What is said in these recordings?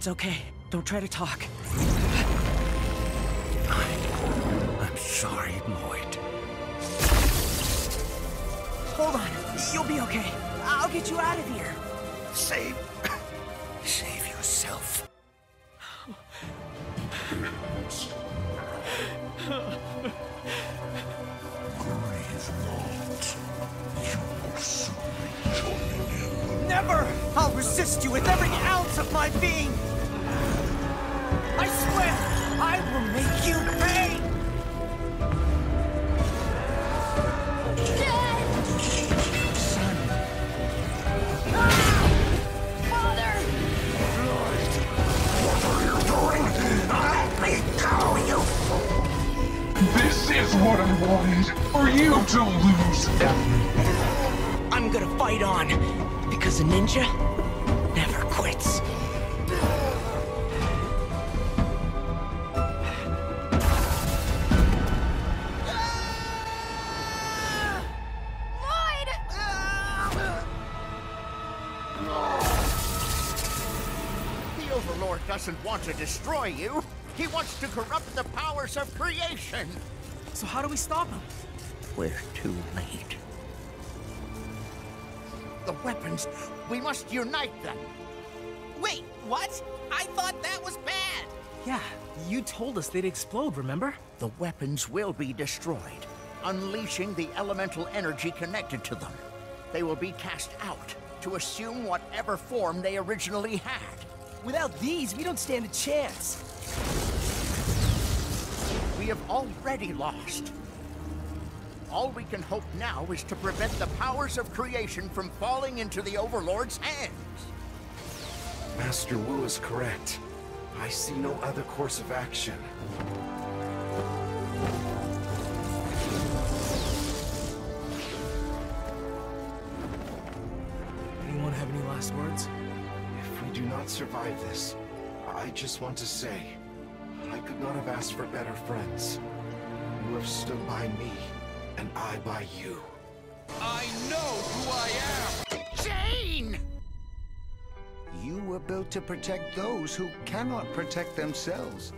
It's okay. Don't try to talk. I, I'm sorry, Lloyd. Hold on. You'll be okay. I'll get you out of here. Save... Save yourself. Resist you with every ounce of my being! I swear, I will make you pay! Son. What are you doing help me kill you This is what I wanted. For you to lose. I'm gonna fight on, because a ninja doesn't want to destroy you. He wants to corrupt the powers of creation. So how do we stop him? We're too late. The weapons, we must unite them. Wait, what? I thought that was bad. Yeah, you told us they'd explode, remember? The weapons will be destroyed, unleashing the elemental energy connected to them. They will be cast out to assume whatever form they originally had. Without these, we don't stand a chance. We have already lost. All we can hope now is to prevent the powers of creation from falling into the Overlord's hands. Master Wu is correct. I see no other course of action. Anyone have any last words? If we do not survive this, I just want to say, I could not have asked for better friends. You have stood by me, and I by you. I know who I am. Zane! You were built to protect those who cannot protect themselves.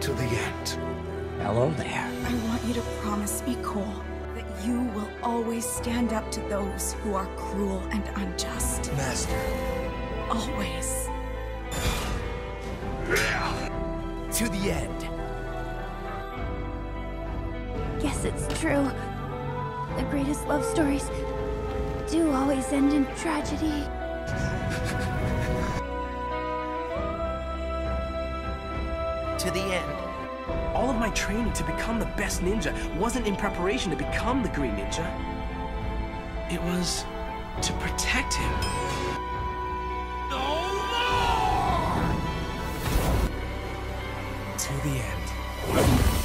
To the end. Hello there. I want you to promise me, Cole, that you will always stand up to those who are cruel and unjust. Master. Always. To the end. Yes, it's true. The greatest love stories do always end in tragedy. To the end. All of my training to become the best ninja wasn't in preparation to become the Green Ninja. It was to protect him. No more! To the end.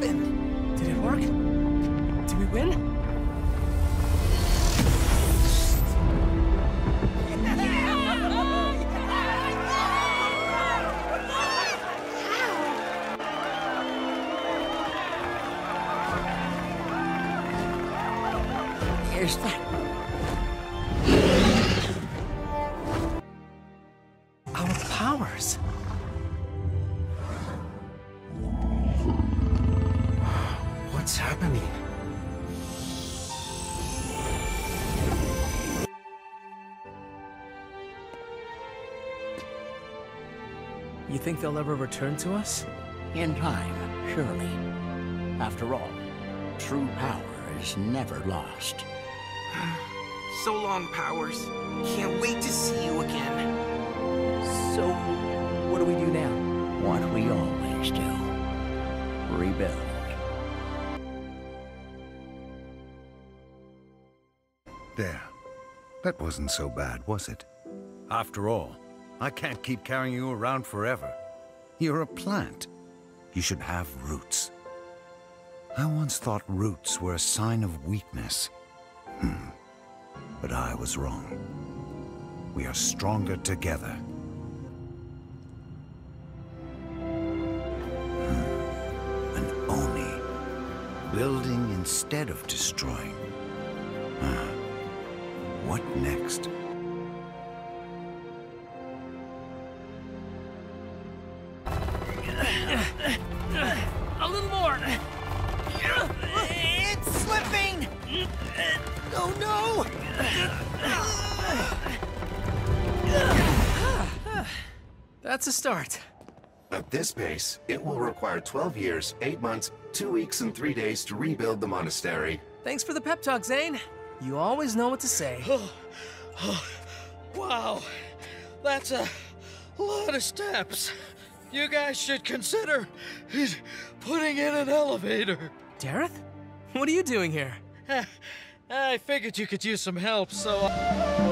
happened? Did it work? Did we win? Here's that You think they'll ever return to us? In time, surely. After all, true power is never lost. So long, Powers. Can't wait to see you again. So, what do we do now? What we always do. Rebuild. There. That wasn't so bad, was it? After all, I can't keep carrying you around forever. You're a plant. You should have roots. I once thought roots were a sign of weakness. Hmm. But I was wrong. We are stronger together. Hmm. An Oni. Building instead of destroying. Ah. What next? That's a start. At this pace, it will require 12 years, 8 months, 2 weeks, and 3 days to rebuild the monastery. Thanks for the pep talk, Zane. You always know what to say. Oh, oh, wow, that's a lot of steps. You guys should consider putting in an elevator. Dareth? What are you doing here? I figured you could use some help, so.